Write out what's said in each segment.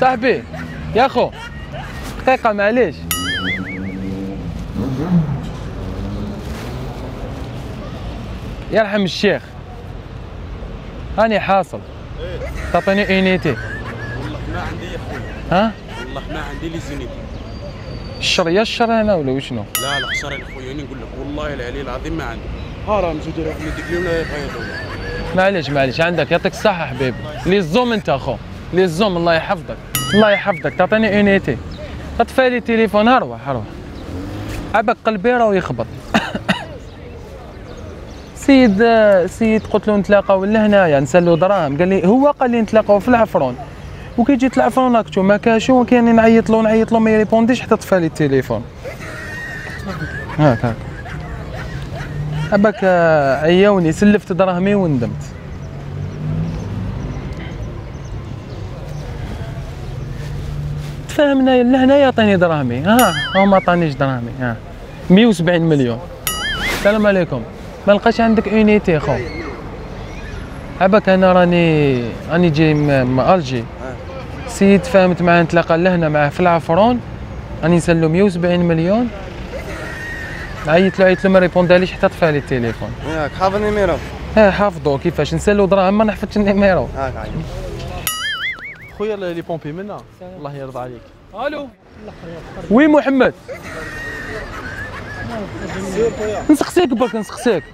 صاحبي. يا خو دقيقة معليش. يرحم الشيخ. هاني حاصل. تعطيني اينيتي والله ما عندي يا خويا ها؟ والله ما عندي لي زينيتي الشر يا الشر أنا ولا وشنو؟ لا لا خساره يا خويا نقول لك والله العلي العظيم ما عندي. ها راه مزود راه ديك اليوم معليش معليش. عندك يعطيك الصحة حبيبي. les hommes أنت أخو. les hommes الله يحفظك. الله يحفظك. تعطيني unité اطفي لي تليفون أروح أروح عبك قلبي راه يخبط. سيد سيد قلت له نتلاقاو لهنايا نسلو دراهم. قال لي هو قال لي نتلاقاو في العفرون. وكي جيت العفرون هاكتو ما كاشو كان نعيط له نعيط له ما يريبونديش حتى طفى لي التليفون. هاك هاك. عباك عيوني سلفت دراهمي وندمت. تفاهمنا لهنا يعطيني دراهمي. ها هو ما عطانيش دراهمي ها. 170 مليون. السلام عليكم. ما لقاش عندك أونيتي خو؟ عباك أنا راني راني جاي من ألجي. سيد فهمت معاه نتلاقى لهنا معاه في العفرون. راني نسلو 170 مليون. عيط له عيط له ما ريبونداليش حتى طفى لي التليفون. ياك حافظ ال numéro آه حافظو كيفاش؟ نسلو دراهم ما نحفظش ال numéro خويا les pompiers منا. الله يرضى عليك. ألو. oui محمد. نسقسيك برك نسقسيك.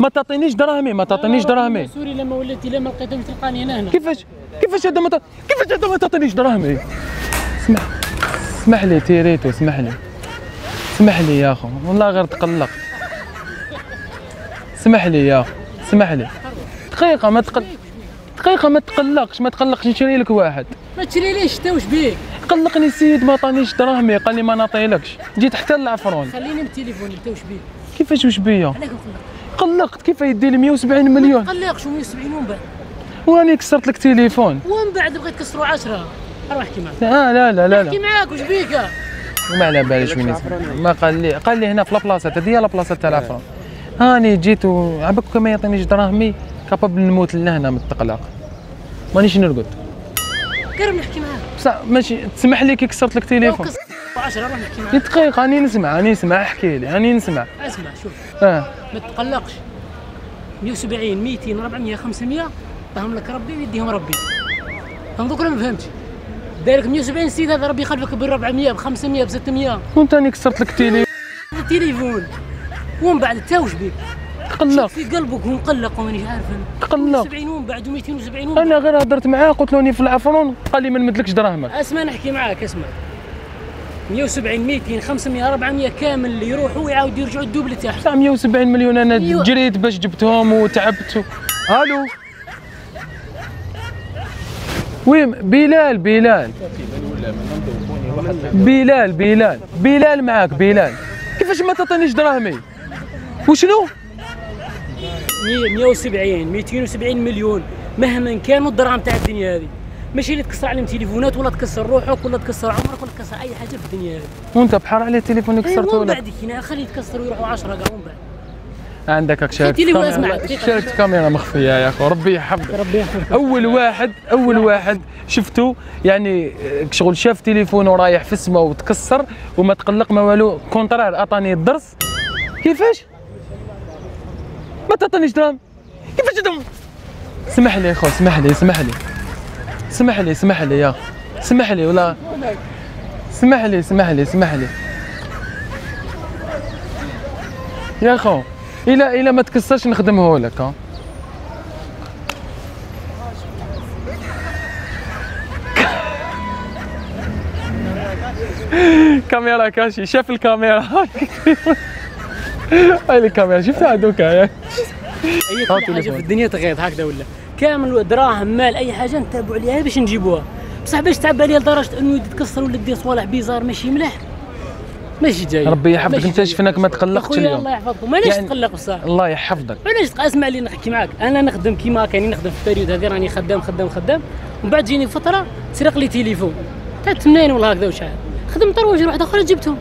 ما تعطينيش دراهمي ما تعطينيش دراهمي. سوري لما وليتي لما لقيتهم تلقاني أنا هنا. كيفاش كيفاش هذا ما كيفاش هذا ما تعطينيش دراهمي؟ اسمح اسمح لي تيريتو اسمح لي. اسمح لي يا أخو والله غير تقلقت اسمح لي يا أخو اسمح لي. دقيقة ما تقل دقيقة ما تقلقش ما تقلقش نشري لك واحد. ما تشري ليش؟ واش بيك قلقني السيد ما عطانيش دراهمي قال لي ما نعطيلكش. جيت حتى العفرون خليني بالتليفون انت واش بيك كيفاش وش بيا؟ قلقت كيف يدي لي 170 مليون؟ قلقش 170 ومن بعد. واني كسرت لك تليفون. ومن بعد بغيت تكسروا 10 أروح أحكي معك آه لا لا لا أحكي لا معاك واش بيك؟ ما على باليش وين. ما قال لي قال لي هنا في لابلاصه هذه هي لابلاصه تاع العفرون هاني جيت وعبك ما يعطينيش دراهمي. capable نموت لهنا من التقلق مانيش نرقد. قرب نحكي معاك. بصح ماشي تسمح لي كي كسرت لك le téléphone كسروا 10 أروح نحكي معاك. دقيقة راني نسمع راني نسمع احكي لي راني نسمع. اسمع شوف. آه. ما تقلقش. 170 200 400 500 فهم لك ربي ويديهم ربي. فهم دوك ما فهمتش. دايرك 170 سيد هذا ربي يخلفك ب 400 ب 500 ب 600 وانت راني كسرت لك تليفون. التليفون ومن بعد انت واش بيك. تقلق. في قلبك ومقلق ومانيش عارف أنا تقلق 70 ومن بعد 270 ومن أنا غير هضرت معاه قلت له في العفرون قال لي ما نمدلكش دراهمك أسمع نحكي معاك أسمع. 170 200 500 400 كامل اللي يروحوا ويعاود يرجعوا الدوبل تاعهم بصح 170 مليون أنا أيوة. جريت باش جبتهم وتعبت. و... ألو وين بلال بلال. بلال بلال. بلال معاك بلال. كيفاش ما تعطينيش دراهمي؟ وشنو؟ 170 270 مليون. مهما كانوا الدراهم تاع الدنيا هذه. ماشي اللي تكسر عليهم تليفونات ولا تكسر روحك ولا تكسر عمرك ولا تكسر أي حاجة في الدنيا هذه. وانت بحر على تليفوني كسرته ولا بعد كنا خليه يتكسر ويروحوا 10 كاع ومن بعد. عندك هاك شاركت. شاركت كاميرا مخفية. يا اخو ربي يحفظك. ربي يحفظك. أول واحد أول واحد شفته يعني آه، شغل شاف تليفونه رايح في السماء وتكسر وما تقلق ما والو كونترار أعطاني الدرس. كيفاش؟ ما تعطينيش دراهم كيفاش دراهم اسمح لي يا اخو اسمح لي اسمح لي. اسمح لي اسمح لي يا. اسمح لي ولا. اسمح لي اسمح لي اسمح لي. يا اخو إلى إلى ما تكسرش نخدمه لك ها. كاميرا كاشي شاف الكاميرا. هاي الكاميرا شفتها دوكا؟ أي حاجة. في الدنيا تغيظ هكذا ولا؟ كامل دراهم مال أي حاجة نتابعوا عليها باش نجيبوها. بصح باش تعب عليا لدرجة إنه يتكسر ولا دير صوالح bizarre ماشي مليح. ماشي جاي. ربي يحفظك. أنت. شفناك ما تقلقتش اليوم. الله يحفظكم. علاش يعني- تقلق بصح. الله يحفظك. علاش اسمع لي نحكي معاك. أنا نخدم كيما كاني نخدم في ال période هذه راني خدام خدام خدام. ومن بعد جيني فترة تسرق لي تليفون. تاع 80 ولا هكذا وشحال. خدمت روج واحد اخر جبتهم.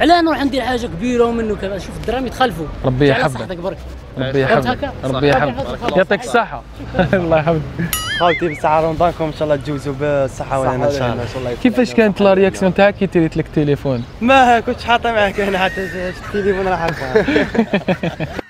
علاه نروح ندير حاجة كبيرة ومنه كذا. شوف الدراهم يتخلفوا. ربي يحفظك. صحتك برك. ربي يحفظك؟ ربي يحفظك. يعطيك الصحة. الله يحفظك. خاوتي بالساعة رمضانكم إن شاء الله تجوزوا بالصحة والهنا إن شاء الله. كيفاش كانت la réaction تاعك؟ كي تريت لك التليفون. ما كنتش حاطة معك هنا حتى التليفون راح